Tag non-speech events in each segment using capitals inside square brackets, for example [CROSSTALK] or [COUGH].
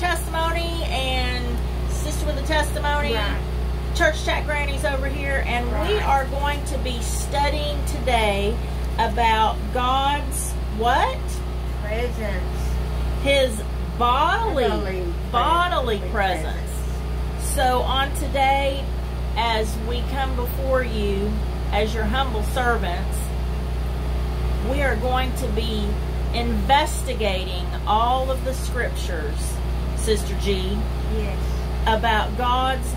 testimony and sister with a testimony. Right. Church Chat Granny's over here, and we are going to be studying today about God's what? Presence. His bodily Bodily bodily presence. presence. So on today, as we come before you as your humble servants, we are going to be investigating all of the scriptures, Sister G, Yes. about God's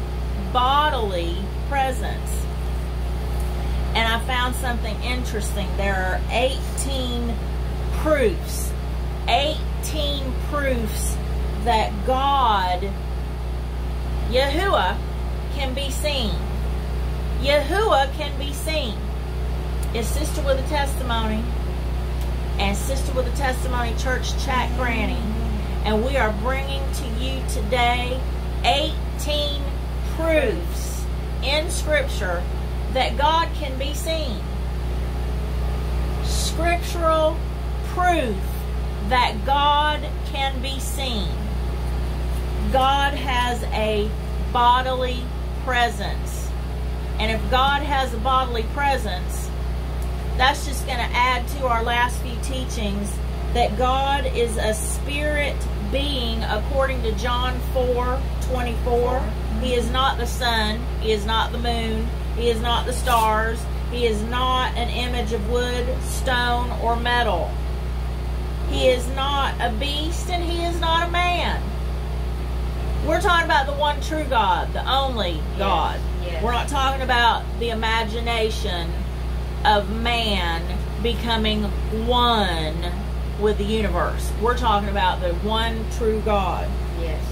bodily presence. And I found something interesting. There are 18 proofs, 18 proofs that God, Yahuwah, can be seen. Yahuwah can be seen. Is Sister with a Testimony and Sister with a Testimony Church Chat Granny. And we are bringing to you today 18 proofs in Scripture that God can be seen. Scriptural proof that God can be seen. God has a bodily presence. And if God has a bodily presence, that's just going to add to our last few teachings that God is a spirit being according to John 4 24. He is not the sun, He is not the moon, He is not the stars, He is not an image of wood, stone, or metal. He is not a beast and He is not a man. We're talking about the one true God, the only God. yes. We're not talking about the imagination of man becoming one with the universe. We're talking about the one true God. Yes.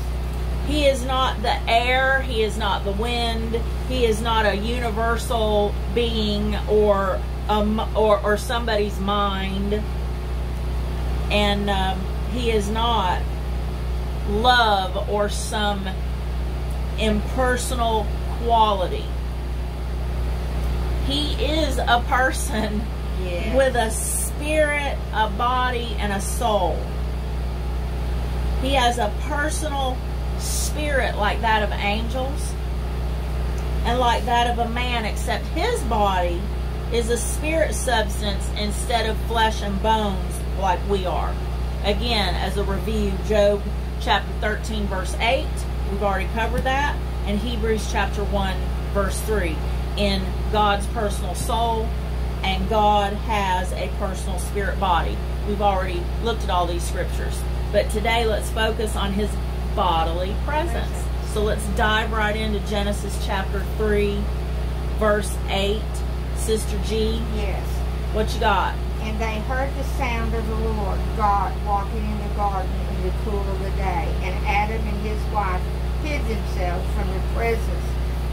He is not the air, he is not the wind, he is not a universal being or um, or, or somebody's mind. And um, he is not love or some impersonal quality. He is a person Yes. with a spirit, a body, and a soul. He has a personal spirit like that of angels and like that of a man, except his body is a spirit substance instead of flesh and bones like we are. Again, as a review, Job chapter 13, verse 8, we've already covered that, and Hebrews chapter 1, verse 3, in God's personal soul, and God has a personal spirit body. We've already looked at all these scriptures. But today, let's focus on his bodily presence. So let's dive right into Genesis chapter 3, verse 8. Sister G, Yes. what you got? And they heard the sound of the Lord God walking in the garden in the cool of the day. And Adam and his wife hid themselves from the presence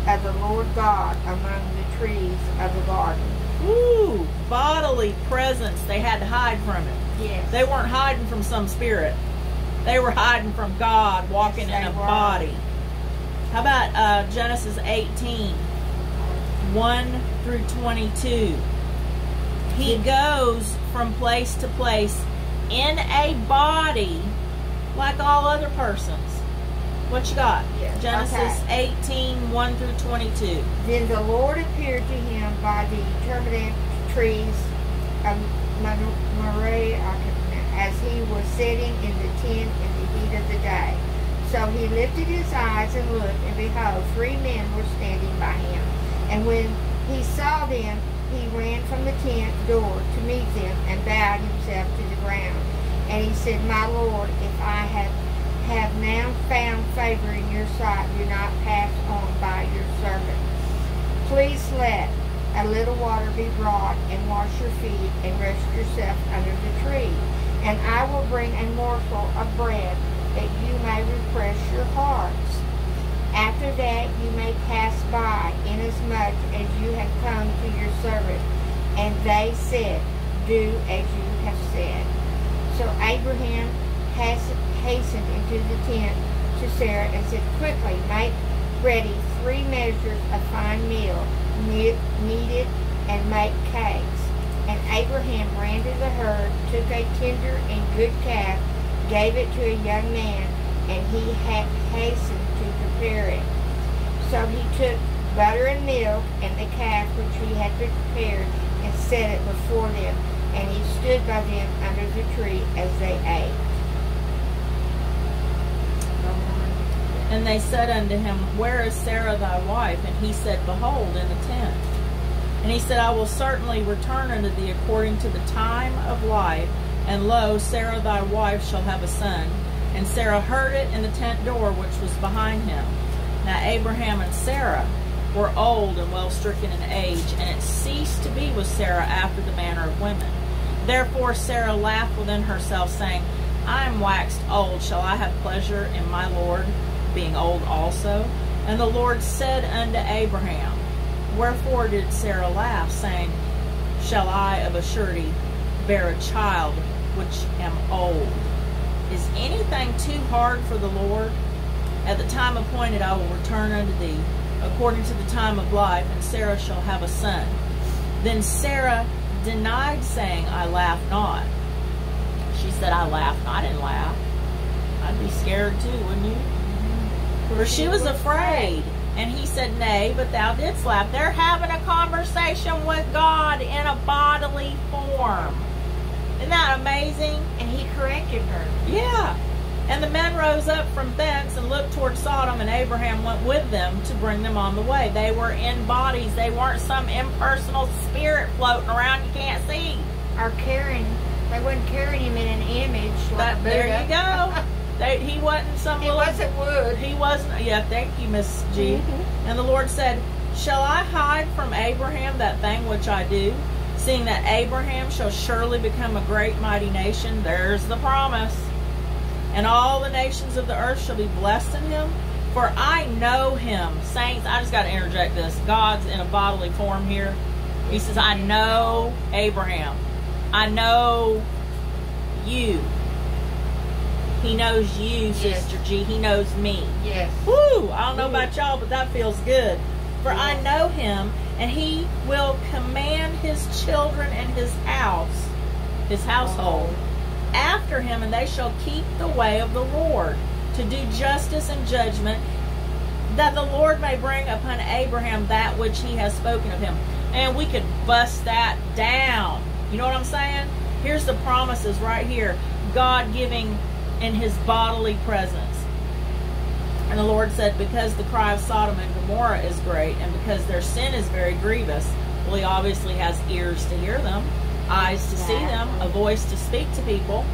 of the Lord God among the trees of the garden. Woo! Bodily presence. They had to hide from it. Yes. They weren't hiding from some spirit. They were hiding from God walking Yes, in a were. body. How about uh, Genesis 18, 1 through 22? He goes from place to place in a body like all other persons. What you got? Yes, Genesis 18, 1 through 22. Then the Lord appeared to him by the terebinth trees of Mamre as he was sitting in the tent in the heat of the day. So he lifted his eyes and looked, and behold, three men were standing by him. And when he saw them, he ran from the tent door to meet them and bowed himself to the ground. And he said, My Lord, if I have have now found favor in your sight, do not pass on by your servant. Please let a little water be brought and wash your feet and rest yourself under the tree. And I will bring a morsel of bread that you may refresh your hearts. After that you may pass by, inasmuch as you have come to your servant. And they said, Do as you have said. So Abraham has hastened into the tent to Sarah and said, Quickly make ready three measures of fine meal, knead knead it, and make cakes. And Abraham ran to the herd, took a tender and good calf, gave it to a young man and he ha- hastened to prepare it. So he took butter and milk and the calf which he had prepared and set it before them, and he stood by them under the tree as they ate. And they said unto him, Where is Sarah thy wife? And he said, Behold, in the tent. And he said, I will certainly return unto thee according to the time of life. And lo, Sarah thy wife shall have a son. And Sarah heard it in the tent door which was behind him. Now Abraham and Sarah were old and well stricken in age, and it ceased to be with Sarah after the manner of women. Therefore Sarah laughed within herself, saying, I am waxed old. Shall I have pleasure in my Lord being old also? And the Lord said unto Abraham, Wherefore did Sarah laugh, saying, Shall I of a surety bear a child which am old? Is anything too hard for the Lord? At the time appointed I will return unto thee, according to the time of life, and Sarah shall have a son. Then Sarah denied, saying, I laugh not. She said, I laugh. I didn't laugh. I'd be scared too, wouldn't you? For she was afraid. And he said, Nay, but thou didst laugh. They're having a conversation with God in a bodily form. Isn't that amazing? And he corrected her. Yeah. And the men rose up from thence and looked toward Sodom, and Abraham went with them to bring them on the way. They were in bodies, they weren't some impersonal spirit floating around you can't see. Or carrying, they wasn't carrying him in an image like That, a there Buddha. you go. [LAUGHS] They, he wasn't some He little. wasn't wood. He wasn't. Yeah, thank you, Miss G. Mhm. And the Lord said, Shall I hide from Abraham that thing which I do, seeing that Abraham shall surely become a great mighty nation? There's the promise. And all the nations of the earth shall be blessed in him. For I know him. Saints, I just got to interject this. God's in a bodily form here. He says, I know Abraham. I know you. He knows you, Yes. Sister G. He knows me. Yes. Woo! I don't know about y'all, but that feels good. For I know him, and he will command his children and his house, his household, after him, and they shall keep the way of the Lord, to do justice and judgment, that the Lord may bring upon Abraham that which he has spoken of him. And we could bust that down. You know what I'm saying? Here's the promises right here God giving in his bodily presence. And the Lord said, Because the cry of Sodom and Gomorrah is great, and because their sin is very grievous, well, he obviously has ears to hear them, eyes to see them, a voice to speak to people.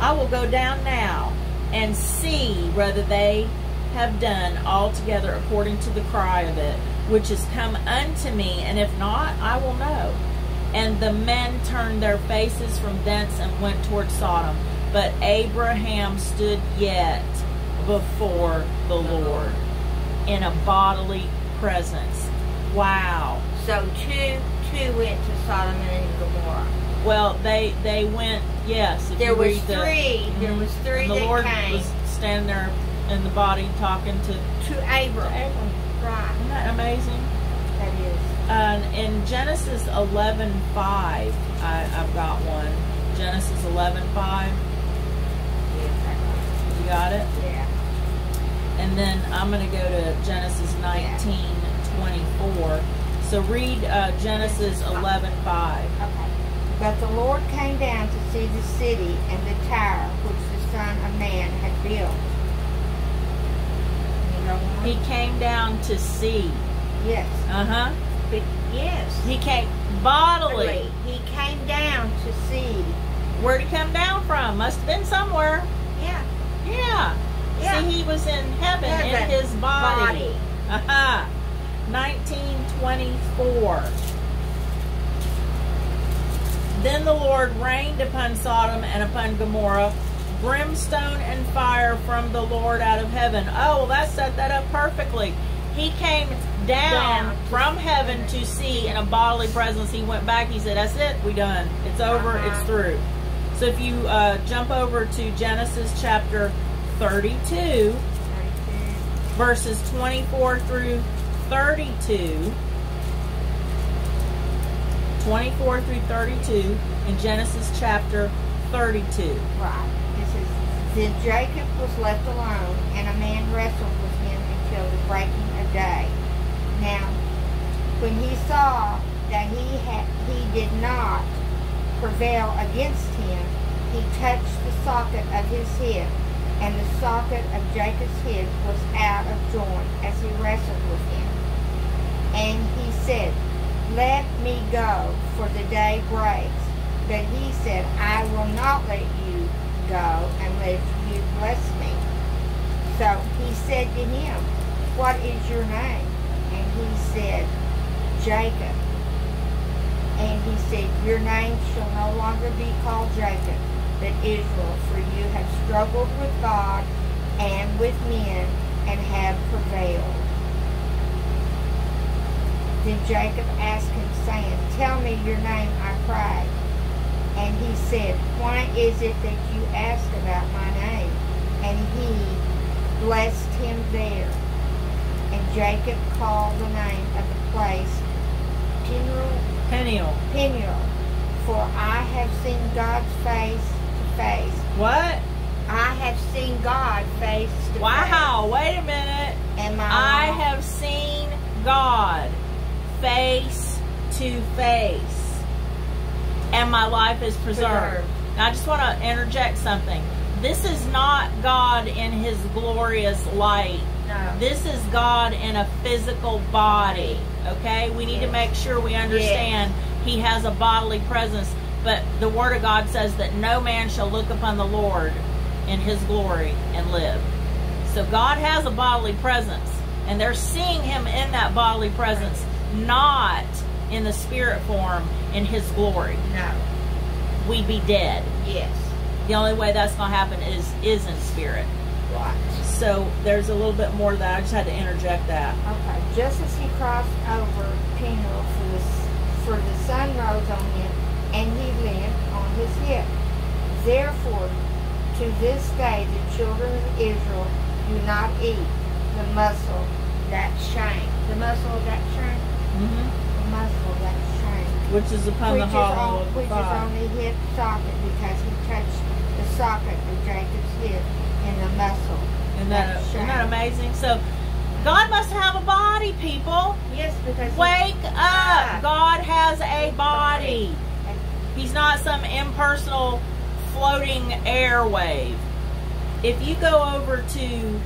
I will go down now and see whether they have done altogether according to the cry of it, which is come unto me, and if not, I will know. And the men turned their faces from thence and went toward Sodom. But Abraham stood yet before the Lord in a bodily presence. Wow. So two two went to Sodom and Gomorrah. Well, they they went. Yes, There was read the, three. There Mhm. was three the Lord came was standing there in the body talking to, to to Abram. Right. Isn't that amazing? That is. Uh, in Genesis 11:5, I, I've got one. Genesis 11:5. Yes, You got it. Yeah. And then I'm going to go to Genesis 19:24. So read uh, Genesis 11:5. Okay. But the Lord came down to see the city and the tower which the Son of Man had built. You know? He came down to see. yes. Uh huh. Yes. He came bodily. He came down to see. Where'd he come down from? Must have been somewhere. Yeah. Yeah. Yeah. See, he was in heaven, Heaven. in his body. Body. Aha. 1924. Then the Lord rained upon Sodom and upon Gomorrah brimstone and fire from the Lord out of heaven. Oh, well, that set that up perfectly. He came down Down. from heaven to see in a bodily presence. He went back. He said, That's it. We done. It's over. Uh-huh. It's through. So if you uh, jump over to Genesis chapter 32, 32. verses 24 through 32. 24 through 32 in Genesis chapter 32. Right. This is Then Jacob was left alone, and a man wrestled with him until the breaking of day. Now, when he saw that he had, he did not prevail against him, he touched the socket of his hip, and the socket of Jacob's hip was out of joint as he wrestled with him. And he said, Let me go, for the day breaks. But he said, I will not let you go unless you bless me. So he said to him, What is your name? And he said, Jacob. And he said, Your name shall no longer be called Jacob, but Israel, for you have struggled with God and with men and have prevailed. Then Jacob asked him, saying, Tell me your name, I pray. And he said, Why is it that you ask about my name? And he blessed him there. And Jacob called the name of the place Peniel, Peniel. Peniel, for I have seen God's face to face. What? I have seen God face to face. Wow, wait a minute. And my I life- have seen God face to face, and my life is preserved. Preserved. Now, I just want to interject something. This is not God in his glorious light. No. This is God in a physical body. Okay? We need to make sure we understand he has a bodily presence. But the Word of God says that no man shall look upon the Lord in his glory and live. So God has a bodily presence. And they're seeing him in that bodily presence, not in the spirit form in his glory. No. We'd be dead. Yes. The only way that's going to happen is is in spirit. Right. So there's a little bit more that. I just had to interject that. Okay. Just as he crossed over Peniel for the, for the sun rose on him, and he limped on his hip. Therefore, to this day, the children of Israel do not eat the muscle that shank. The muscle that shank. hmm The muscle that shank. Which is upon which the hollow of the which is on the hip socket because he touched the socket of Jacob's hip and the muscle. Isn't that, that isn't that amazing? So God must have a body, people. Yes, because Wake up. God has a body. He's not some impersonal floating airwave. If you go over to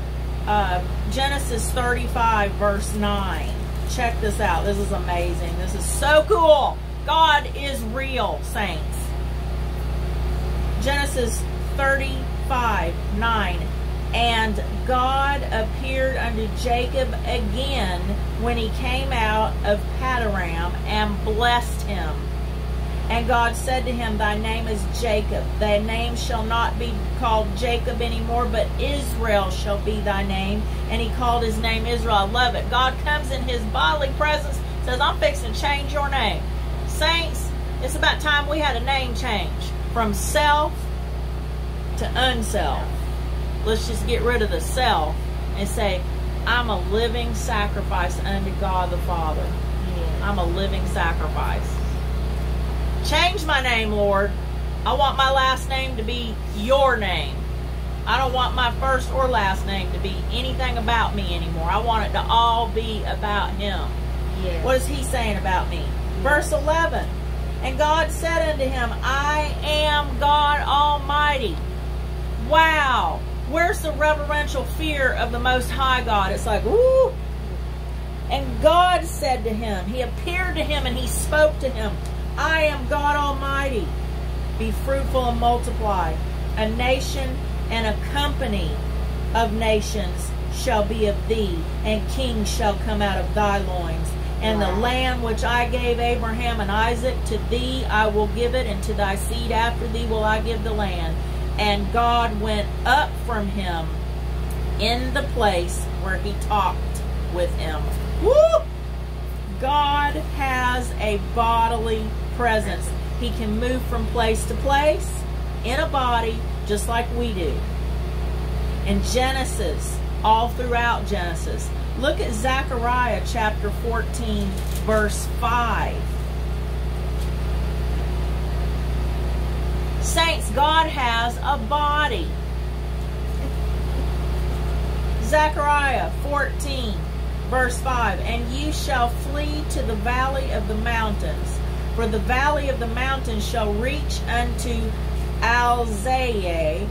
uh, Genesis 35, verse 9, check this out. This is amazing. This is so cool. God is real, saints. Genesis 35, 9. And God appeared unto Jacob again when he came out of Padaram and blessed him. And God said to him, Thy name is Jacob. Thy name shall not be called Jacob anymore, but Israel shall be thy name. And he called his name Israel. I love it. God comes in his bodily presence, says, I'm fixing to change your name. Saints, it's about time we had a name change from self to unself. Let's just get rid of the self and say, I'm a living sacrifice unto God the Father. Yeah. I'm a living sacrifice. Change my name, Lord. I want my last name to be your name. I don't want my first or last name to be anything about me anymore. I want it to all be about Him. Yeah. What is He saying about me? Verse 11 And God said unto him, I am God Almighty. Wow. Where's the reverential fear of the Most High God? It's like, woo. And God said to him, He appeared to him and He spoke to him, I am God Almighty. Be fruitful and multiply. A nation and a company of nations shall be of thee, and kings shall come out of thy loins. And the land which I gave Abraham and Isaac to thee I will give it, and to thy seed after thee will I give the land. And God went up from him in the place where he talked with him. Woo! God has a bodily presence. He can move from place to place in a body just like we do. In Genesis, all throughout Genesis, look at Zechariah chapter 14, verse 5. Saints, God has a body. Zechariah 14, verse 5 And ye shall flee to the valley of the mountains, for the valley of the mountains shall reach unto Alzai.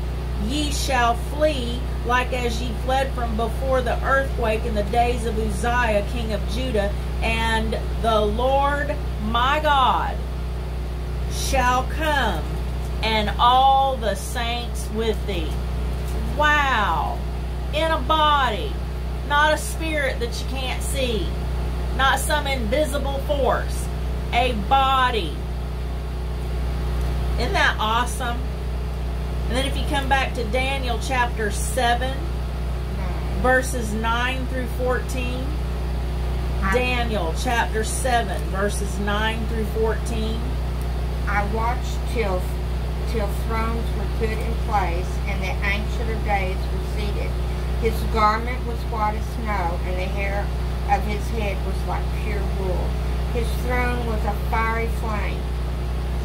Ye shall flee like as ye fled from before the earthquake in the days of Uzziah, king of Judah, and the Lord my God shall come, and all the saints with thee. Wow. In a body, not a spirit that you can't see, not some invisible force, a body. Isn't that awesome? And then if you come back to Daniel chapter 7, verses 9 through 14, Daniel chapter 7, verses 9 through 14. I watched till till thrones were put in place and the ancient of days were seated. His garment was white as snow, and the hair of his head was like pure wool. His throne was a fiery flame.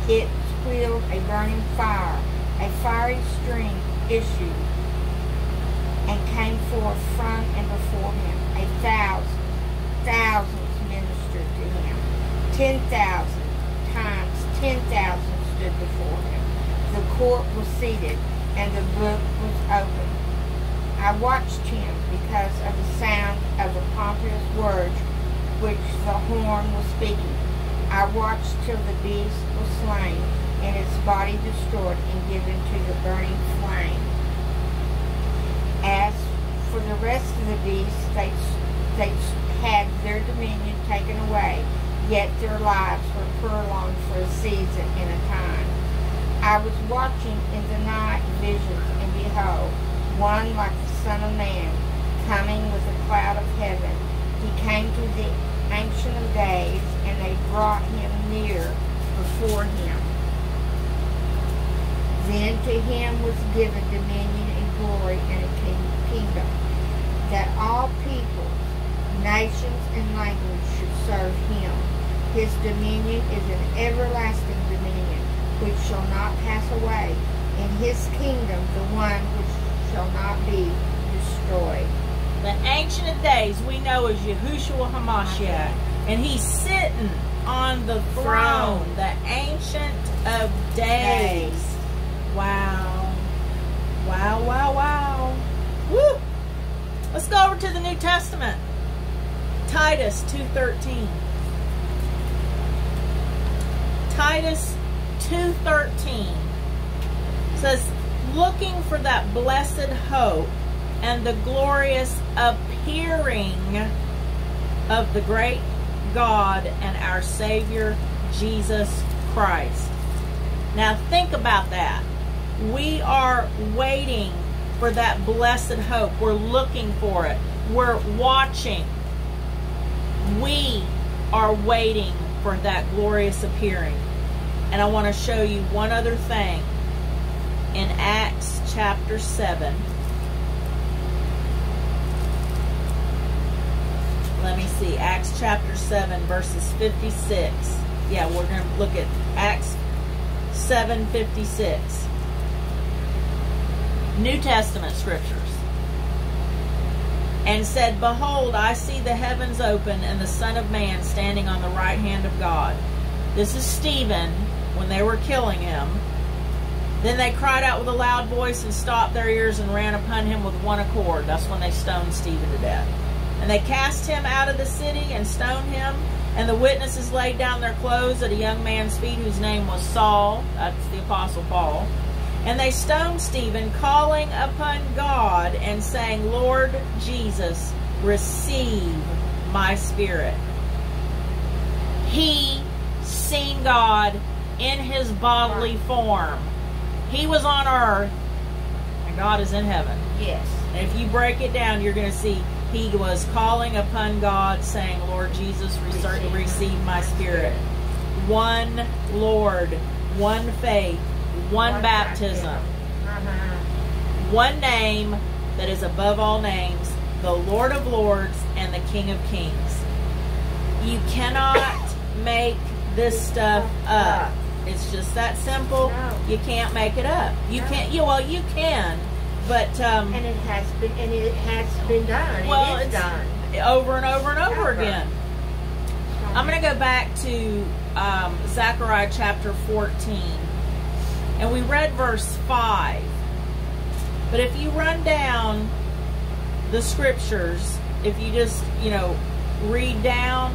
It wheeled a burning fire. A fiery stream issued and came forth from and before him. A thousand, thousands ministered to him. Ten thousand times ten thousand stood before him. The court was seated, and the book was open. I watched him because of the sound of the pompous words which the horn was speaking. I watched till the beast was slain, and its body destroyed and given to the burning flame. As for the rest of the beasts, they, they had their dominion taken away, yet their lives were prolonged for a season and a time. I was watching in the night visions, and behold, one like the Son of Man, coming with a cloud of heaven. He came to the Ancient of Days, and they brought him near before him. Then to him was given dominion and glory and a kingdom, that all peoples, nations, and languages should serve him. His dominion is an everlasting which shall not pass away, and his kingdom the one which shall not be destroyed. The Ancient of Days we know as Yahushua Hamashiach, and he's sitting on the throne, Throne. the Ancient of Days. Days. Wow. Wow, wow, wow. Woo! Let's go over to the New Testament. Titus 2.13. Titus 2.13 says, looking for that blessed hope and the glorious appearing of the great God and our Savior Jesus Christ. Now think about that. We are waiting for that blessed hope. We're looking for it. We're watching. We are waiting for that glorious appearing. And I want to show you one other thing in Acts chapter 7. Let me see. Acts chapter 7, verses 56. Yeah, we're going to look at Acts 7:56. New Testament scriptures. And said, Behold, I see the heavens open and the Son of Man standing on the right hand of God. This is Stephen when they were killing him. Then they cried out with a loud voice and stopped their ears and ran upon him with one accord. That's when they stoned Stephen to death. And they cast him out of the city and stoned him. And the witnesses laid down their clothes at a young man's feet whose name was Saul. That's the Apostle Paul. And they stoned Stephen, calling upon God and saying, Lord Jesus, receive my spirit. He seen God in his bodily form. He was on earth, and God is in heaven. Yes. And if you break it down, you're going to see he was calling upon God, saying, Lord Jesus, receive, Receive receive my spirit. One Lord, one faith, one, baptism, Uh-huh. one name that is above all names, the Lord of Lords and the King of Kings. You cannot make this stuff up. It's just that simple. No. You can't make it up. You No. can't. You well, you can, But um, And it has been, and it has been done. Well, it is it's- done. over and over and over Over. again. I'm going to go back to um, Zechariah chapter 14. And we read verse 5. But if you run down the scriptures, if you just, you know, read down,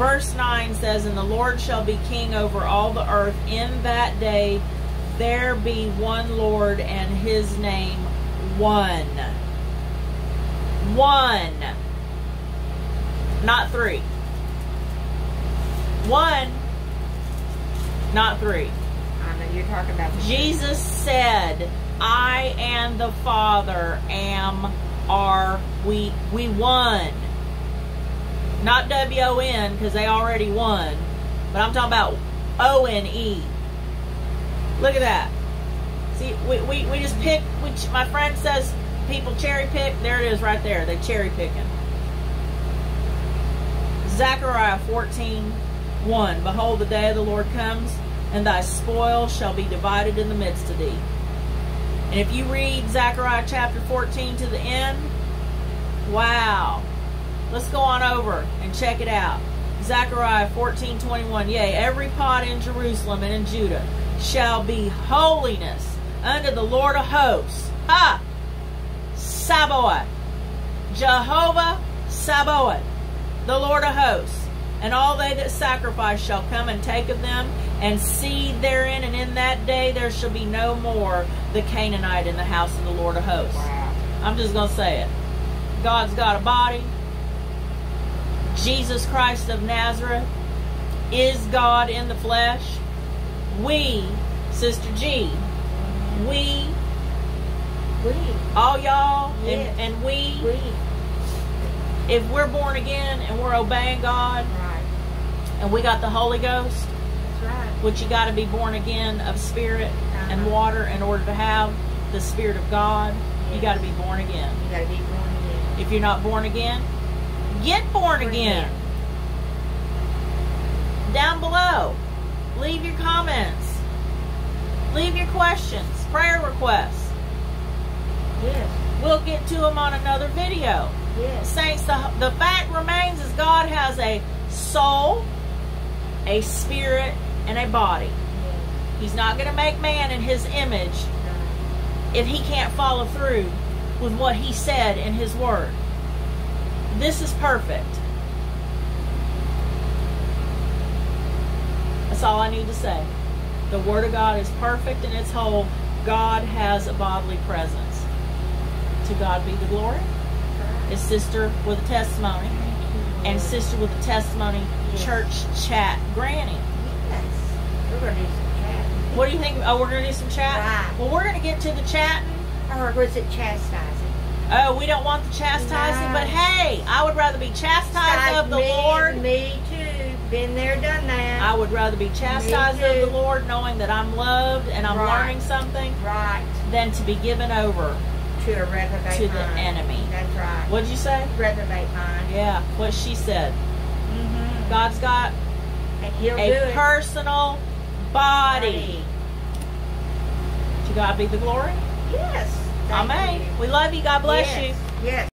verse 9 says, And the Lord shall be king over all the earth. In that day there be one Lord, and his name one. One. Not three. One, not three. I know you're talking about Jesus said, I and the Father am, are, we, we won. Not W O N, because they already won. But I'm talking about O N E. Look at that. See, we, we, we just pick, which my friend says people cherry pick. There it is right there. They're cherry picking. Zechariah 14, 1. Behold, the day of the Lord comes, and thy spoil shall be divided in the midst of thee. And if you read Zechariah chapter 14 to the end, wow. Let's go on over and check it out. Zechariah 14, 21. Yea, every pot in Jerusalem and in Judah shall be holiness unto the Lord of hosts. Ha! Sabaoth. Jehovah Sabaoth, the Lord of hosts. And all they that sacrifice shall come and take of them, and seed therein, and in that day there shall be no more the Canaanite in the house of the Lord of hosts. Wow. I'm just going to say it. God's got a body. Jesus Christ of Nazareth is God in the flesh. We, Sister G, we, We, all y'all, Yes. and, and we, we, if we're born again and we're obeying God right. and we got the Holy Ghost, That's right. which you got to be born again of spirit and Uh-huh. water in order to have the Spirit of God, you got to be born again. You gotta be born again. If you're not born again, get born again. Down below, leave your comments, leave your questions, prayer requests. Yes. We'll get to them on another video. Yes. Saints, the, the fact remains is God has a soul, a spirit, and a body. He's not going to make man in his image if he can't follow through with what he said in his word. This is perfect. That's all I need to say. The word of God is perfect in its whole. God has a bodily presence. To God be the glory. Right. Is sister with a testimony and sister with a testimony church chat granny. Yes. We're gonna do some chatting. What do you think? Oh, we're going to do some chat? Right. Well, we're going to get to the chatting. Or was it chastising? Oh, we don't want the chastising, No. but hey, I would rather be chastised Like of the me, Lord. Me too. Been there, done that. I would rather be chastised of the Lord, knowing that I'm loved and I'm Right. learning something, right than to be given over to a reprobate to the mind. enemy. That's right. What'd you say? Reprobate mind. Yeah, what she said. Mm-hmm. God's got And he'll do a personal body. To God be the glory. Yes. Thank Amen. you. We love you. God bless yes. you. Yes.